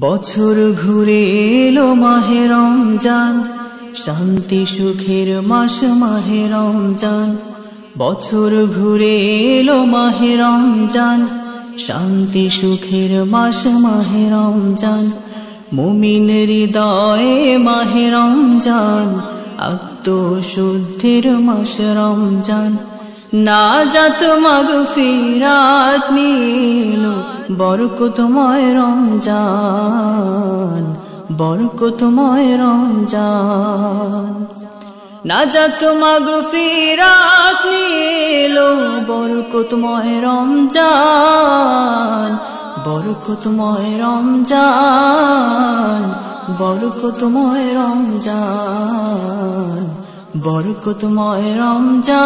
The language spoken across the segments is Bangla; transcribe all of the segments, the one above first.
বছর ঘুরে এলো মাহে রমজান, শান্তি সুখের মাস মাহে রমজান। বছর ঘুরে এলো মাহে রমজান, শান্তি সুখের মাস মাহে রমজান। মুমিন হৃদয়ে মাহে রমজান, আত্মশুদ্ধির মাস রমজান। না যাত মাগ ফিরাত নীলো বরকতময় রমজান বরকতময় রমজান। না যাত মাগ ফিরাত নীলো, বরকতময় রমজান বরকতময় রমজান বরকতময় রমজান বরকতময় রমজান,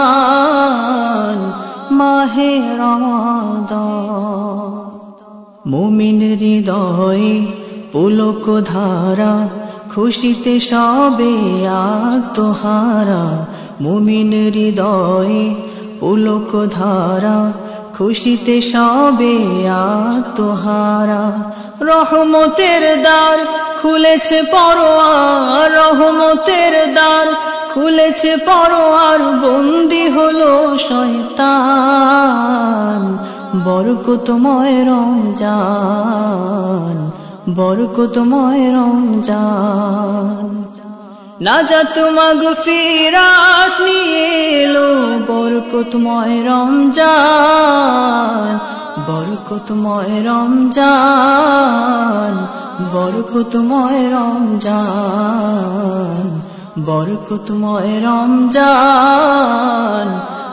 মাহে রমাদান মুমিন হৃদয়ে, পুলক ধারা, খুশিতে সবে আত্মহারা। মুমিন হৃদয়ে, পুলক ধারা, খুশিতে সবে আত্মহারা। রহমতের দ্বার খুলেছে পরোয়ার রহমতের দ্বার খুলেছে পরোয়ার, বন্দি হলো শয়তান। বরকতময় রমজান বরকতময় রমজান। না যা তোমাগ ফিরাত নিয়ে এলো বরকতময় রমজান বরকতময় রমজান বরকতময় রমজান বরকতময় রমজান।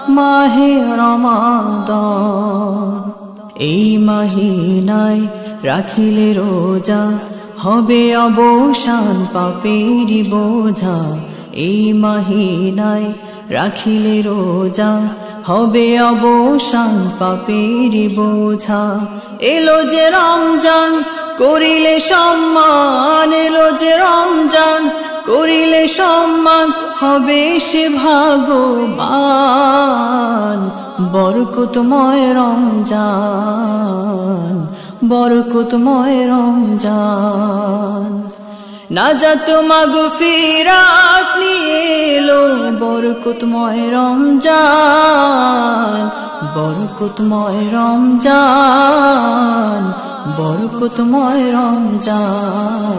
মাহে রমাদান। এই মাহিনায় রাখিলে রোজা হবে অবসান পাপেরই বোঝা। এই মাহিনায় রাখিলে রোজা হবে অবসান পাপেরই বোঝা। এলো যে রমজান করিলে সম্মান এলো যে রমজান করিলে সম্মান, হবে সে ভাগবান বরকতময় রমজান বরকতময় রমজান। না যা তোমাগ ফিরাত নিয়ে এলো বরকতময় রমজান বরকতময় রমজান। বরকতময় রমজান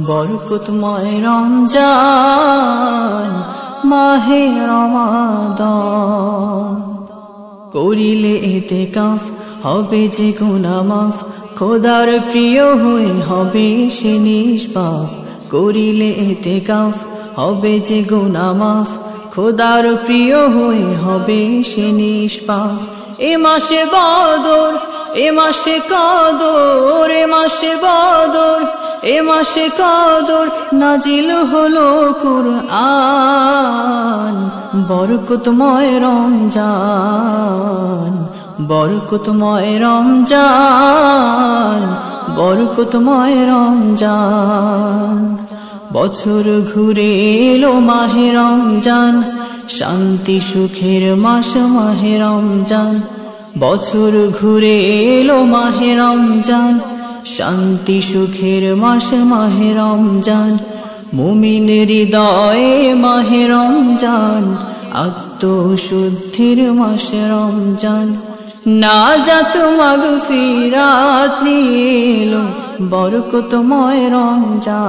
বরকতময় রমজান, মাহে রমাদান। করিলে এতে কাফ, হবে যে গুনামাফ খোদার প্রিয় হয়ে হবে সে নিষ্পাপ। করিলে এতে কাফ, হবে যে গুনামাফ খোদার প্রিয় হয়ে হবে সে নিষ্পাপ। এ মাসে বদর এ মাসে কদর, এ মাসে বদর, এ মাসে কদর নাজিল হলো কুরআন। বরকতময় রমজান বরকতময় রমজান বরকতময় রমজান। বছর ঘুরে এলো মাহে রমজান, শান্তি সুখের মাস মাহে রমজান। বছর ঘুরে এলো মাহে রমজান, শান্তি সুখের মাস মাহে রমজান, মুমিন হৃদয়ে মাহে রমজান, আত্মশুদ্ধির মাস রমজান। না যাত মাগ ফিরাত নিলো বরকতময় রমজান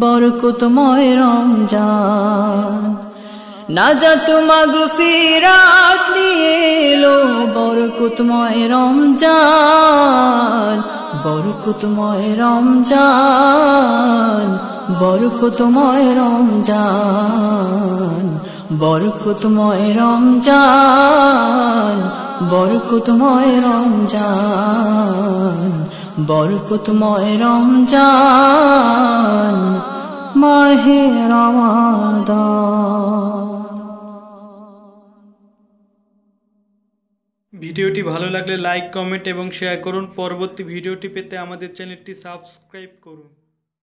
বরকতময় রমজান। না যাত মাগ ফিরাত নিলো বরকতময় রমজান বরকতময় রমজান বরকতময় রমজান বরকতময় রমজান বরকতময় রমজান বরকতময় রমজান, মাহে রমাদান। ভিডিওটি ভালো লাগলে লাইক, কমেন্ট এবং শেয়ার করুন। পরবর্তী ভিডিওটি পেতে আমাদের চ্যানেলটি সাবস্ক্রাইব করুন।